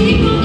people.